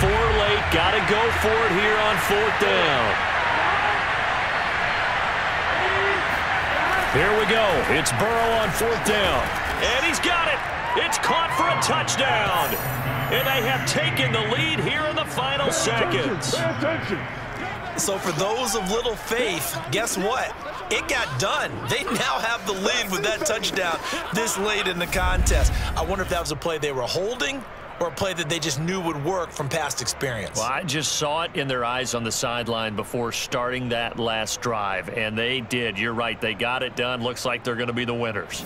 four late. Got to go for it here on fourth down. Here we go. It's Burrow on fourth down. And he's got it. It's caught for a touchdown. And they have taken the lead here in the final seconds. So for those of little faith, guess what? It got done. They now have the lead with that touchdown this late in the contest. I wonder if that was a play they were holding or a play that they just knew would work from past experience. Well, I just saw it in their eyes on the sideline before starting that last drive, and they did. You're right. They got it done. Looks like they're going to be the winners.